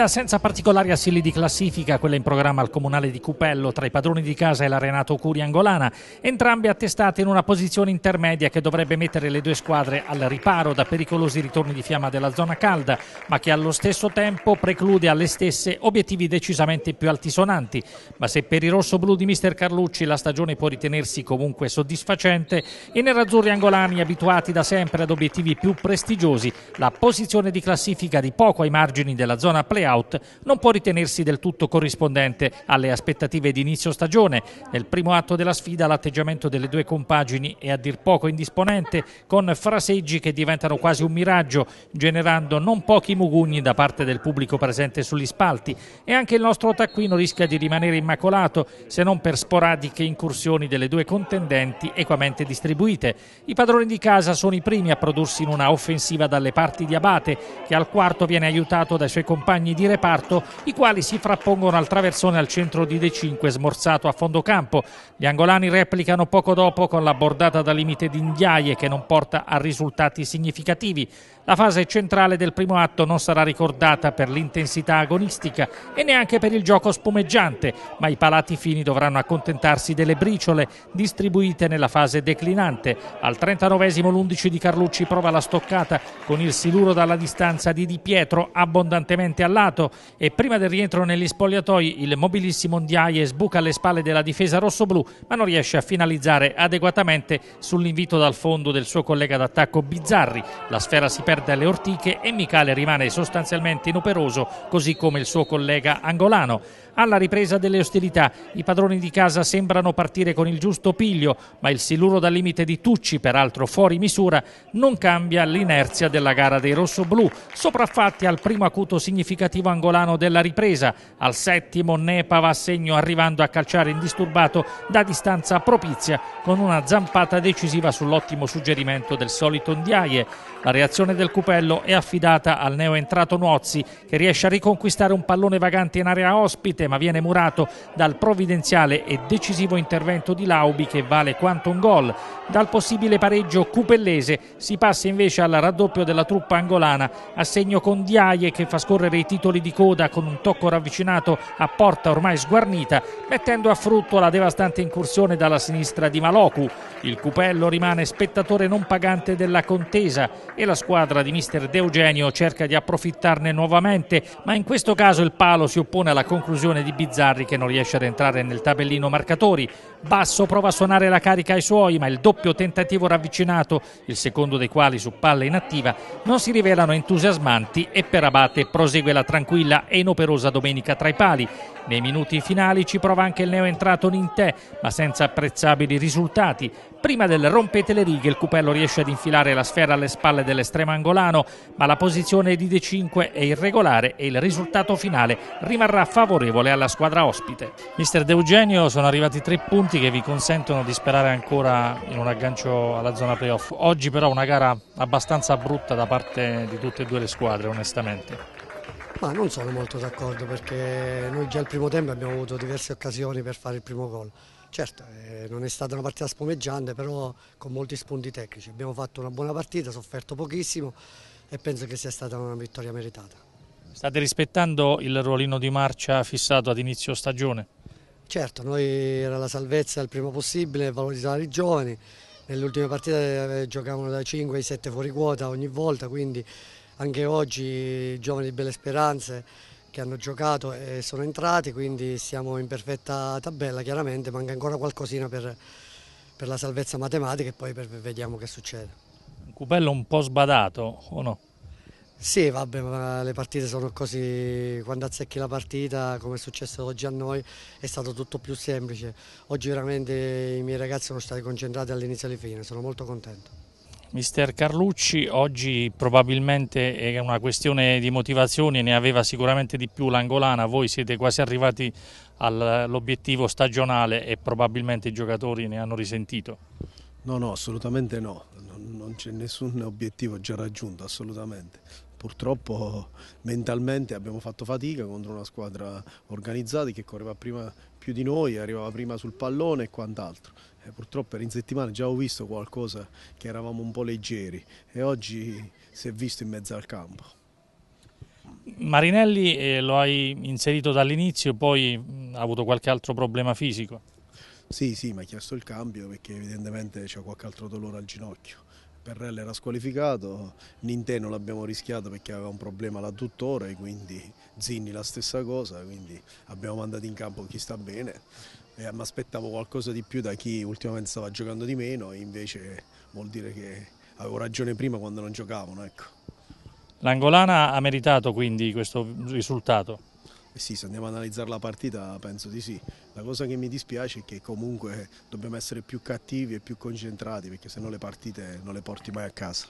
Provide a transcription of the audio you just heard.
Sfida senza particolari assili di classifica, quella in programma al comunale di Cupello tra i padroni di casa e la Renato Curi angolana, entrambe attestate in una posizione intermedia che dovrebbe mettere le due squadre al riparo da pericolosi ritorni di fiamma della zona calda, ma che allo stesso tempo preclude alle stesse obiettivi decisamente più altisonanti. Ma se per i rossoblù di mister Carlucci la stagione può ritenersi comunque soddisfacente, i nerazzurri angolani abituati da sempre ad obiettivi più prestigiosi, la posizione di classifica di poco ai margini della zona zona play-out non può ritenersi del tutto corrispondente alle aspettative di inizio stagione. Nel primo atto della sfida l'atteggiamento delle due compagini è a dir poco indisponente, con fraseggi che diventano quasi un miraggio, generando non pochi mugugni da parte del pubblico presente sugli spalti. E anche il nostro taccuino rischia di rimanere immacolato, se non per sporadiche incursioni delle due contendenti equamente distribuite. I padroni di casa sono i primi a prodursi in una offensiva dalle parti di Abate, che al quarto viene aiutato dai suoi compagni compagni di reparto, i quali si frappongono al traversone al centro di De 5 smorzato a fondo campo. Gli angolani replicano poco dopo con la bordata da limite di Indiaie che non porta a risultati significativi. La fase centrale del primo atto non sarà ricordata per l'intensità agonistica e neanche per il gioco spumeggiante, ma i palati fini dovranno accontentarsi delle briciole distribuite nella fase declinante. Al 39esimo l'11 di Carlucci prova la stoccata con il siluro dalla distanza di Di Pietro abbondantemente completamente al lato e prima del rientro negli spogliatoi il mobilissimo Ndiaye sbuca alle spalle della difesa rossoblù ma non riesce a finalizzare adeguatamente sull'invito dal fondo del suo collega d'attacco Bizzarri. La sfera si perde alle ortiche e Michele rimane sostanzialmente inoperoso così come il suo collega angolano. Alla ripresa delle ostilità i padroni di casa sembrano partire con il giusto piglio, ma il siluro dal limite di Tucci, peraltro fuori misura, non cambia l'inerzia della gara dei rossoblù, sopraffatti al primo acuto significativo angolano della ripresa. Al settimo Nepa va a segno arrivando a calciare indisturbato da distanza propizia con una zampata decisiva sull'ottimo suggerimento del solito Ndiaye. La reazione del Cupello è affidata al neoentrato Nuozzi che riesce a riconquistare un pallone vagante in area ospite ma viene murato dal provvidenziale e decisivo intervento di Laubi che vale quanto un gol. Dal possibile pareggio cupellese si passa invece al raddoppio della truppa angolana a segno con Diaie che fa scorrere i titoli di coda con un tocco ravvicinato a porta ormai sguarnita mettendo a frutto la devastante incursione dalla sinistra di Maloku. Il Cupello rimane spettatore non pagante della contesa e la squadra di mister De Eugenio cerca di approfittarne nuovamente ma in questo caso il palo si oppone alla conclusione di Bizzarri che non riesce ad entrare nel tabellino marcatori. Basso prova a suonare la carica ai suoi, ma il doppio tentativo ravvicinato, il secondo dei quali su palla inattiva, non si rivelano entusiasmanti e per Abate prosegue la tranquilla e inoperosa domenica tra i pali. Nei minuti finali ci prova anche il neoentrato Nintè, ma senza apprezzabili risultati. Prima del rompete le righe il Cupello riesce ad infilare la sfera alle spalle dell'estremo angolano, ma la posizione di De5 è irregolare e il risultato finale rimarrà favorevole alla squadra ospite. Mister De Eugenio, sono arrivati tre punti che vi consentono di sperare ancora in un aggancio alla zona playoff. Oggi però una gara abbastanza brutta da parte di tutte e due le squadre, onestamente. Ma non sono molto d'accordo perché noi già al primo tempo abbiamo avuto diverse occasioni per fare il primo gol. Certo, eh, non è stata una partita spumeggiante, però con molti spunti tecnici. Abbiamo fatto una buona partita, sofferto pochissimo e penso che sia stata una vittoria meritata. State rispettando il ruolino di marcia fissato ad inizio stagione? Certo, noi era la salvezza il primo possibile, valorizzare i giovani. Nelle ultime partite eh, giocavano da 5 ai 7 fuori quota ogni volta, quindi anche oggi i giovani di Belle Speranze che hanno giocato e sono entrati, quindi siamo in perfetta tabella, chiaramente manca ancora qualcosina per, per la salvezza matematica e poi per, vediamo che succede. Un cupello un po' sbadato o no? Sì, vabbè, ma le partite sono così, quando azzecchi la partita, come è successo oggi a noi, è stato tutto più semplice. Oggi veramente i miei ragazzi sono stati concentrati all'inizio e alla fine, sono molto contento. Mister Carlucci, oggi probabilmente è una questione di motivazioni, ne aveva sicuramente di più l'Angolana, voi siete quasi arrivati all'obiettivo stagionale e probabilmente i giocatori ne hanno risentito. No, no, assolutamente no, non c'è nessun obiettivo già raggiunto, assolutamente. Purtroppo mentalmente abbiamo fatto fatica contro una squadra organizzata che correva prima più di noi, arrivava prima sul pallone e quant'altro. Purtroppo per in settimana già ho visto qualcosa che eravamo un po' leggeri e oggi si è visto in mezzo al campo. Marinelli eh, lo hai inserito dall'inizio, poi ha avuto qualche altro problema fisico? Sì, sì, mi ha chiesto il cambio perché evidentemente c'è qualche altro dolore al ginocchio. Perrell era squalificato, Nintendo l'abbiamo rischiato perché aveva un problema all'adduttore, quindi Zinni la stessa cosa, quindi abbiamo mandato in campo chi sta bene e mi aspettavo qualcosa di più da chi ultimamente stava giocando di meno e invece vuol dire che avevo ragione prima quando non giocavano. Ecco. L'Angolana ha meritato quindi questo risultato? Eh sì, se andiamo ad analizzare la partita penso di sì. La cosa che mi dispiace è che comunque dobbiamo essere più cattivi e più concentrati perché se no le partite non le porti mai a casa.